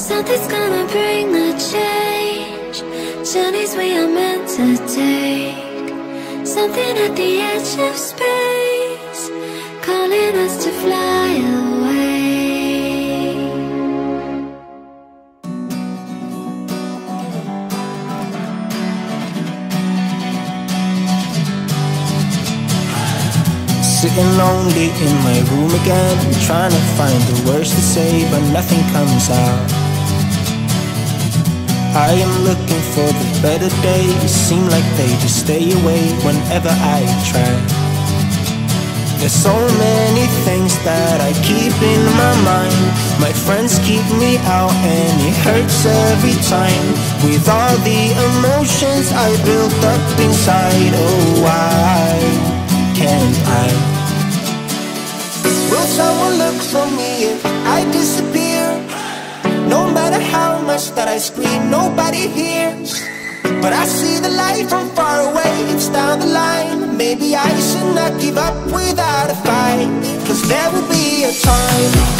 Something's gonna bring the change. Journeys we are meant to take. Something at the edge of space, calling us to fly away. Sitting lonely in my room again, trying to find the words to say, but nothing comes out. I am looking for the better days, seem like they just stay away whenever I try. There's so many things that I keep in my mind. My friends keep me out and it hurts every time. With all the emotions I built up inside, oh why much that I scream, nobody hears. But I see the light from far away, it's down the line. Maybe I should not give up without a fight. Cause there will be a time.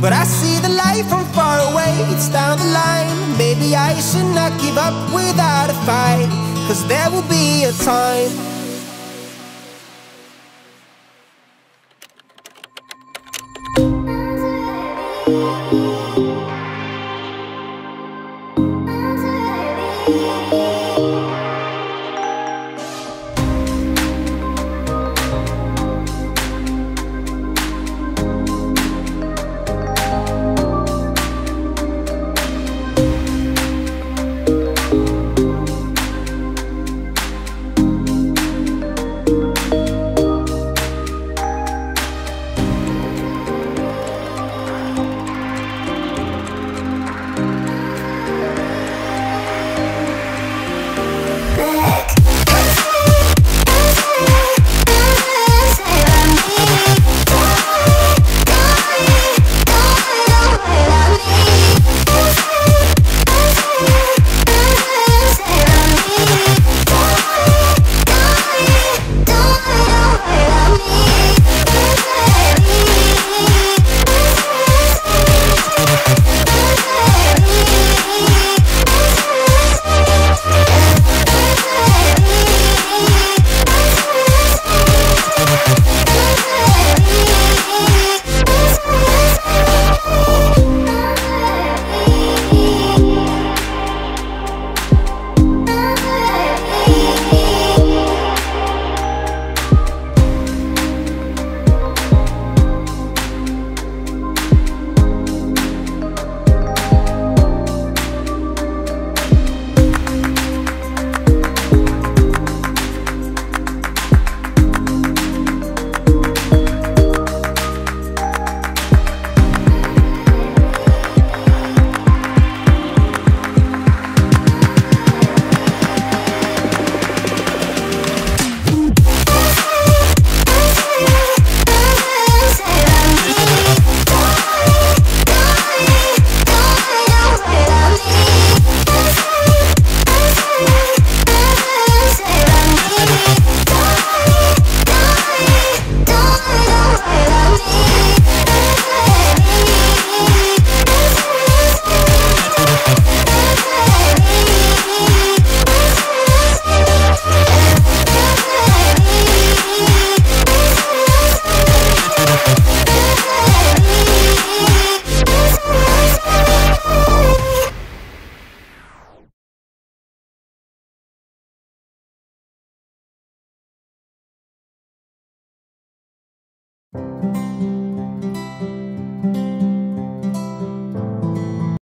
But I see the light from far away, it's down the line. Maybe I should not give up without a fight. Cause there will be a time.